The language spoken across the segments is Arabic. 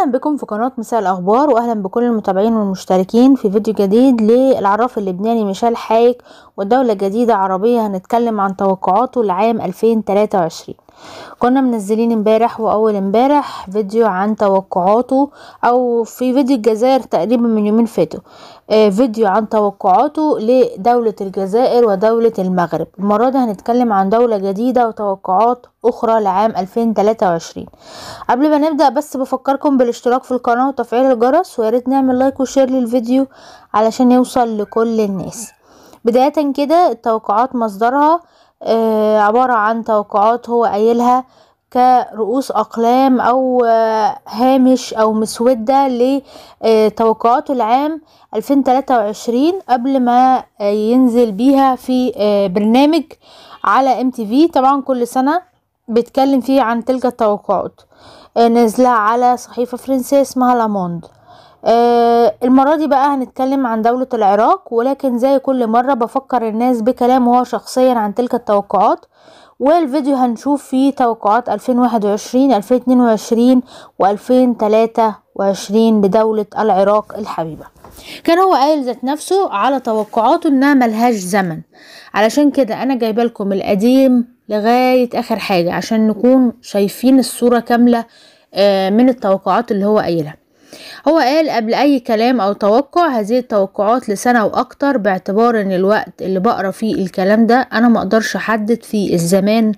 أهلا بكم في قناة مساء الأخبار واهلا بكل المتابعين والمشتركين في فيديو جديد للعراف اللبناني ميشيل حايك والدولة الجديدة عربية هنتكلم عن توقعاته لعام 2023 كنا منزلين امبارح واول امبارح فيديو عن توقعاته أو في فيديو الجزائر تقريبا من يومين فاتوا. آه فيديو عن توقعاته لدولة الجزائر ودولة المغرب. المرة دي هنتكلم عن دولة جديدة وتوقعات أخرى لعام 2023 قبل ما نبدأ بس بفكركم بالاشتراك في القناة وتفعيل الجرس وياريت نعمل like و share للفيديو علشان يوصل لكل الناس. بداية كده التوقعات مصدرها عبارة عن توقعات هو قايلها كرؤوس أقلام أو آه هامش أو مسودة لتوقعاته العام 2023 قبل ما آه ينزل بيها في برنامج على MTV طبعا كل سنة بيتكلم فيه عن تلك التوقعات. نازلة على صحيفة فرنسية اسمها لاموند آه المرة دي بقى هنتكلم عن دولة العراق ولكن زي كل مرة بفكر الناس بكلامه هو شخصيا عن تلك التوقعات والفيديو هنشوف فيه توقعات 2021 2022 و2023 لدولة العراق الحبيبة. كان هو قايل ذات نفسه على توقعاته إنها ملهاش زمن. علشان كده أنا جايبة لكم القديم لغاية آخر حاجة عشان نكون شايفين الصورة كاملة آه من التوقعات اللي هو قايلها. هو قال قبل أي كلام أو توقع هذه التوقعات لسنة وأكتر باعتبار إن الوقت اللي بقرأ فيه الكلام ده أنا ما أقدرش أحدد فيه الزمان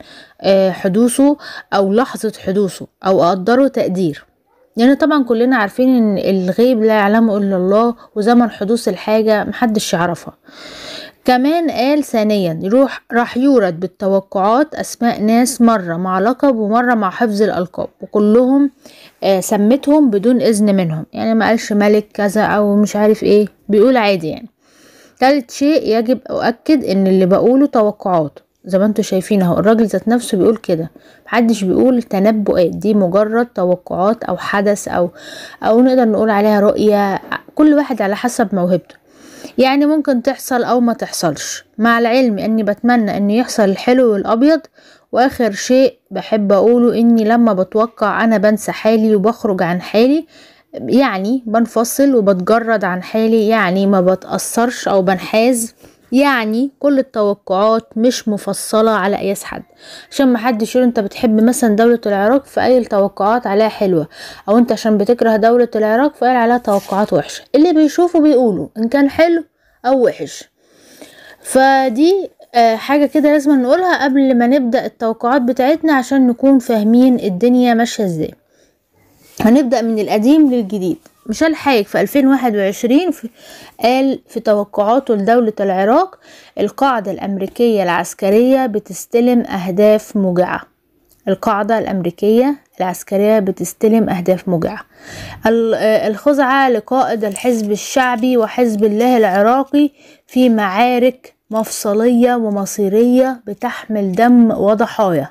حدوثه أو لحظة حدوثه أو أقدره تقدير. يعني طبعا كلنا عارفين إن الغيب لا يعلمه إلا الله وزمن حدوث الحاجة محدش يعرفها. كمان قال ثانيا يروح راح يورد بالتوقعات أسماء ناس مرة مع لقب ومرة مع حفظ الألقاب وكلهم آه سمتهم بدون إذن منهم. يعني ما قالش ملك كذا أو مش عارف إيه. بيقول عادي يعني. تالت شيء يجب أؤكد إن اللي بقوله توقعات. زي ما أنتوا شايفين أهو الراجل ذات نفسه بيقول كده. محدش بيقول تنبؤات. دي مجرد توقعات أو حدث أو أو نقدر نقول عليها رؤية. كل واحد على حسب موهبته. يعني ممكن تحصل أو ما تحصلش. مع العلم إني بتمنى ان يحصل الحلو والأبيض وآخر شيء بحب أقوله إني لما بتوقع أنا بنسى حالي وبخرج عن حالي يعني بنفصل وبتجرد عن حالي يعني ما بتأثرش أو بنحاز. يعني كل التوقعات مش مفصلة على قياس حد. عشان محدش يقول أنت بتحب مثلا دولة العراق فأي التوقعات عليها حلوة. أو أنت عشان بتكره دولة العراق فقال عليها توقعات وحشة. اللي بيشوفوا بيقولوا إن كان حلو أو وحش. فدي آه حاجة كده لازم نقولها قبل ما نبدأ التوقعات بتاعتنا عشان نكون فاهمين الدنيا ماشية إزاي. هنبدأ من القديم للجديد. ميشيل حايك في 2021 في قال في توقعاته لدولة العراق القاعدة الأمريكية العسكرية بتستلم أهداف موجعة. القاعدة الأمريكية العسكرية بتستلم أهداف موجعة. الخزعة لقائد الحزب الشعبي وحزب الله العراقي في معارك مفصلية ومصيرية بتحمل دم وضحايا.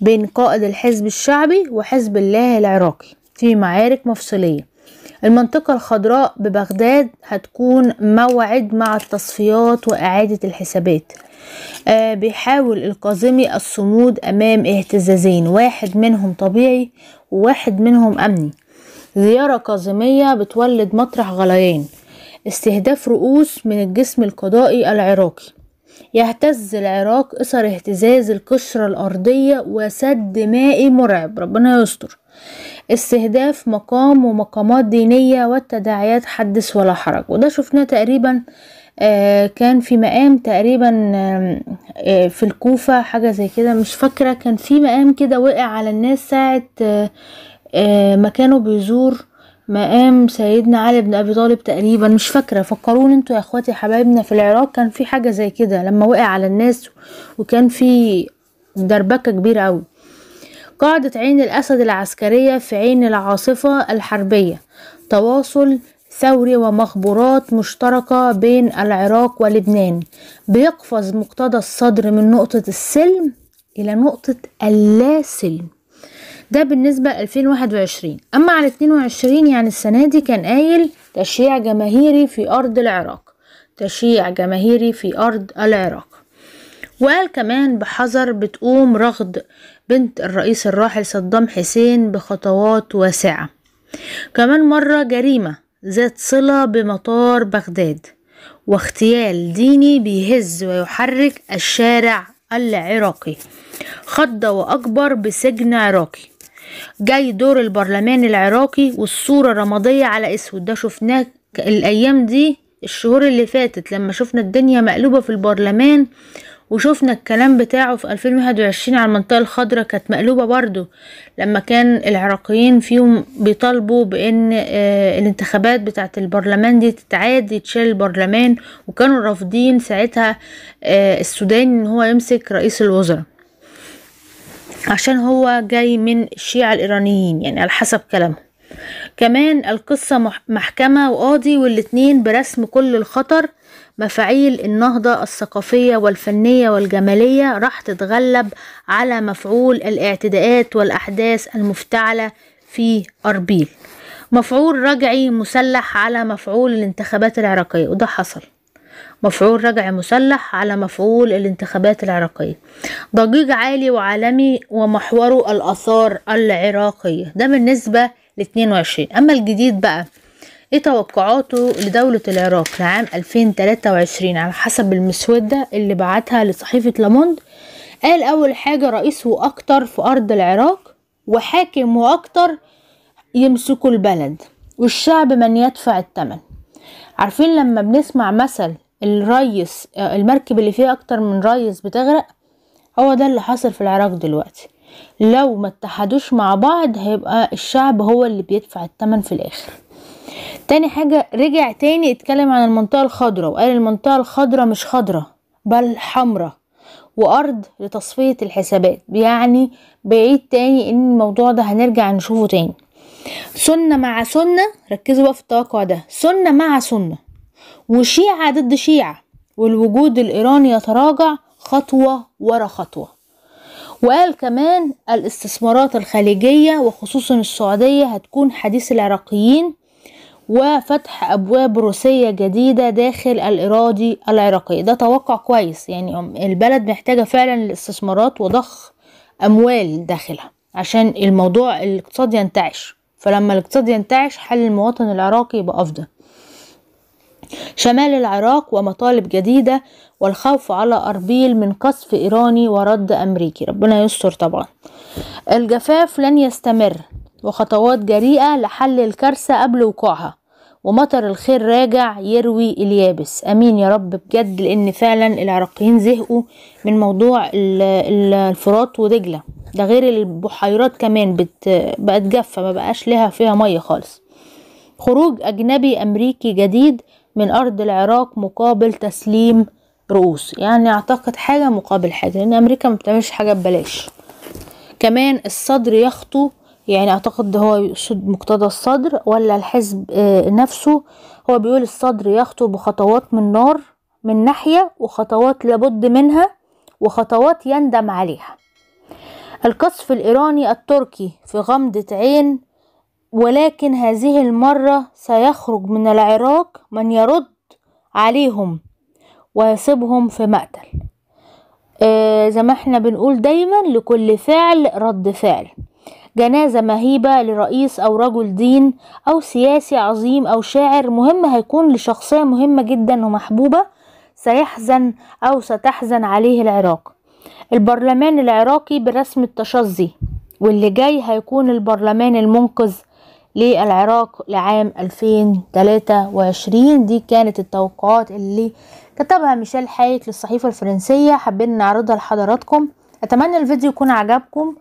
بين قائد الحزب الشعبي وحزب الله العراقي في معارك مفصلية. المنطقة الخضراء ببغداد هتكون موعد مع التصفيات وإعادة الحسابات. آه بيحاول الكاظمي الصمود أمام اهتزازين واحد منهم طبيعي وواحد منهم أمني. زيارة كاظمية بتولد مطرح غليان استهداف رؤوس من الجسم القضائي العراقي. يهتز العراق إثر اهتزاز القشرة الأرضية وسد مائي مرعب. ربنا يستر. استهداف مقام ومقامات دينية والتداعيات حدث ولا حرج. وده شفناه تقريبا آه كان في مقام تقريبا آه في الكوفة حاجة زي كده. مش فاكرة كان في مقام كده وقع على الناس ساعة آه ما كانوا بيزور مقام سيدنا علي بن أبي طالب تقريبا. مش فاكرة فكروني أنتوا يا اخواتي حبايبنا في العراق كان في حاجة زي كده لما وقع على الناس وكان في دربكة كبيرة قوي قاعدة عين الأسد العسكرية في عين العاصفة الحربية. تواصل ثوري ومخبورات مشتركة بين العراق ولبنان. بيقفز مقتضى الصدر من نقطة السلم إلى نقطة اللا سلم. ده بالنسبة ل 2021 أما على 22 يعني السنة دي كان قايل تشييع جماهيري في أرض العراق. تشييع جماهيري في أرض العراق. وقال كمان بحذر بتقوم رغد بنت الرئيس الراحل صدام حسين بخطوات واسعة. كمان مرة جريمة ذات صلة بمطار بغداد واغتيال ديني بيهز ويحرك الشارع العراقي. خضة وأكبر بسجن عراقي. جاي دور البرلمان العراقي والصورة رمادية على أسود. ده شفناه الأيام دي الشهور اللي فاتت لما شفنا الدنيا مقلوبة في البرلمان وشفنا الكلام بتاعه في 2021 على المنطقة الخضراء كانت مقلوبة برضو لما كان العراقيين فيهم بيطالبوا بإن آه الانتخابات بتاعة البرلمان دي تتعاد يتشال البرلمان وكانوا رافضين ساعتها آه السودان إن هو يمسك رئيس الوزراء. عشان هو جاي من الشيعة الإيرانيين يعني على حسب كلامهم كمان القصة محكمة وقاضي والاتنين برسم كل الخطر مفاعيل النهضة الثقافية والفنية والجمالية راح تتغلب على مفعول الاعتداءات والأحداث المفتعلة في أربيل. مفعول رجعي مسلح على مفعول الانتخابات العراقية وده حصل. مفعول رجعي مسلح على مفعول الانتخابات العراقية. ضجيج عالي وعالمي ومحوره الآثار العراقية. ده بالنسبة ل 22 أما الجديد بقى إيه توقعاته لدولة العراق لعام 2023 على حسب المسودة اللي بعتها لصحيفة لاموند قال أول حاجة رئيس وأكتر في أرض العراق وحاكم وأكتر يمسكوا البلد والشعب من يدفع الثمن عارفين لما بنسمع مثل الريس المركب اللي فيه أكتر من ريس بتغرق هو ده اللي حصل في العراق دلوقتي. لو ما اتحدوش مع بعض هيبقى الشعب هو اللي بيدفع الثمن في الآخر. تاني حاجة رجع تاني اتكلم عن المنطقة الخضراء وقال المنطقة الخضراء مش خضراء بل حمراء وأرض لتصفية الحسابات. يعني بعيد تاني إن الموضوع ده هنرجع نشوفه تاني. سنة مع سنة ركزوا بقى في التوقع ده. سنة مع سنة. وشيعة ضد شيعة والوجود الإيراني يتراجع خطوة ورا خطوة. وقال كمان الاستثمارات الخليجية وخصوصا السعودية هتكون حديث العراقيين وفتح أبواب روسية جديدة داخل الإراضي العراقية ده توقع كويس يعني البلد محتاجة فعلا الاستثمارات وضخ أموال داخلها عشان الموضوع الاقتصاد ينتعش. فلما الاقتصاد ينتعش حل المواطن العراقي يبقى أفضل شمال العراق ومطالب جديدة والخوف على أربيل من قصف إيراني ورد أمريكي. ربنا يستر طبعا. الجفاف لن يستمر وخطوات جريئة لحل الكارثة قبل وقوعها. ومطر الخير راجع يروي إليابس. آمين يا رب بجد لأن فعلا العراقيين زهقوا من موضوع الفرات ودجلة. ده غير البحيرات كمان بت بقت جافة ما بقاش لها فيها مية خالص. خروج أجنبي أمريكي جديد من أرض العراق مقابل تسليم رؤوس. يعني أعتقد حاجة مقابل حاجة لأن أمريكا ما بتعملش حاجة ببلاش. كمان الصدر يخطو يعني أعتقد هو يقصد مقتضى الصدر ولا الحزب نفسه. هو بيقول الصدر يخطو بخطوات من نار من ناحية وخطوات لابد منها وخطوات يندم عليها. القصف الإيراني التركي في غمضة عين ولكن هذه المرة سيخرج من العراق من يرد عليهم ويصيبهم في مقتل. آه زي ما إحنا بنقول دايما لكل فعل رد فعل. جنازة مهيبة لرئيس أو رجل دين أو سياسي عظيم أو شاعر مهم هيكون لشخصية مهمة جدا ومحبوبة سيحزن أو ستحزن عليه العراق. البرلمان العراقي برسم التشظي واللي جاي هيكون البرلمان المنقذ للعراق لعام 2023 دي كانت التوقعات اللي كتبها ميشيل حايك للصحيفة الفرنسية. حابين نعرضها لحضراتكم. أتمنى الفيديو يكون عجبكم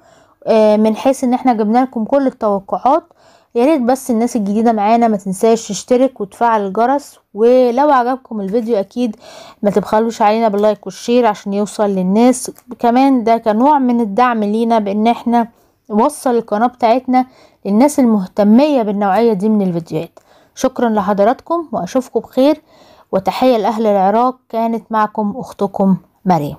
من حيث إن إحنا جبنا لكم كل التوقعات. يا ريت بس الناس الجديدة معانا ما تنساش تشترك وتفعل الجرس. ولو عجبكم الفيديو أكيد ما تبخلوش علينا بال like وال share عشان يوصل للناس. كمان ده كنوع من الدعم لينا بإن إحنا نوصل القناة بتاعتنا للناس المهتمية بالنوعية دي من الفيديوهات. شكرا لحضراتكم وأشوفكم بخير وتحية لأهل العراق كانت معكم أختكم مريم.